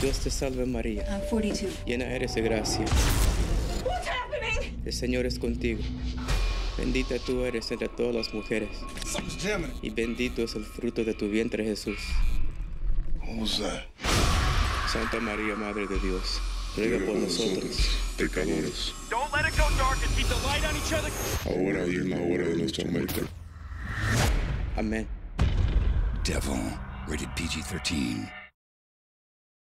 Dios te salve María, ah, I'm 42. llena eres de gracia. What's happening? El Señor es contigo. Bendita tú eres entre todas las mujeres, y bendito es el fruto de tu vientre Jesús. Santa María, Madre de Dios, ruega por nosotros. pecadores, Don't let it go dark and the light on each other. ahora y en la hora de nuestra muerte. Amén. Devil. Rated PG 13.